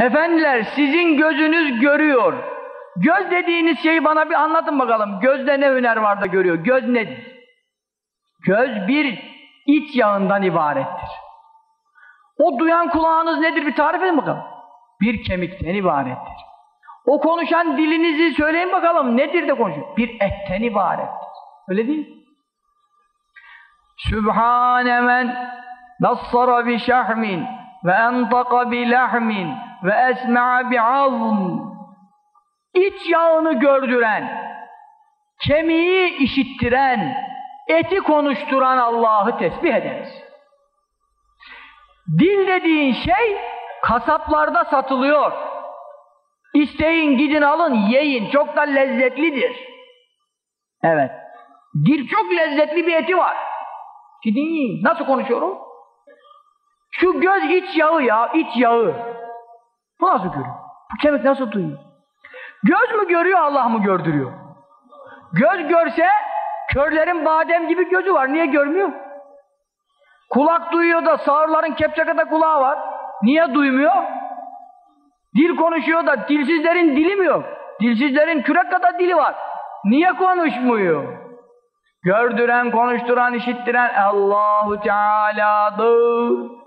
Efendiler sizin gözünüz görüyor. Göz dediğiniz şeyi bana bir anlatın bakalım. Gözde ne hüner var da görüyor? Göz nedir? Göz bir iç yağından ibarettir. O duyan kulağınız nedir bir tarif edin bakalım. Bir kemikten ibarettir. O konuşan dilinizi söyleyin bakalım nedir de konuşuyor? Bir etten ibarettir. Öyle değil mi? Sübhane men nassara bi şahmin ve entaka bi lahmin ve esma'a bi azm İç yağını gördüren, kemiği işittiren, eti konuşturan Allah'ı tesbih ederiz. Dil dediğin şey kasaplarda satılıyor. İsteyin gidin alın yiyin çok da lezzetlidir. Evet. Dil çok lezzetli bir eti var. Gidin yiyin. Nasıl konuşuyorum? Şu göz iç yağı ya, iç yağı. Bu nasıl görüyor? Bu kemik nasıl duyuyor? Göz mü görüyor, Allah mı gördürüyor? Göz görse, körlerin badem gibi gözü var. Niye görmüyor? Kulak duyuyor da sağırların kepçe kadar kulağı var. Niye duymuyor? Dil konuşuyor da dilsizlerin dili mi yok? Dilsizlerin kürek kadar dili var. Niye konuşmuyor? Gördüren, konuşturan, işittiren Allahu Teala'dır.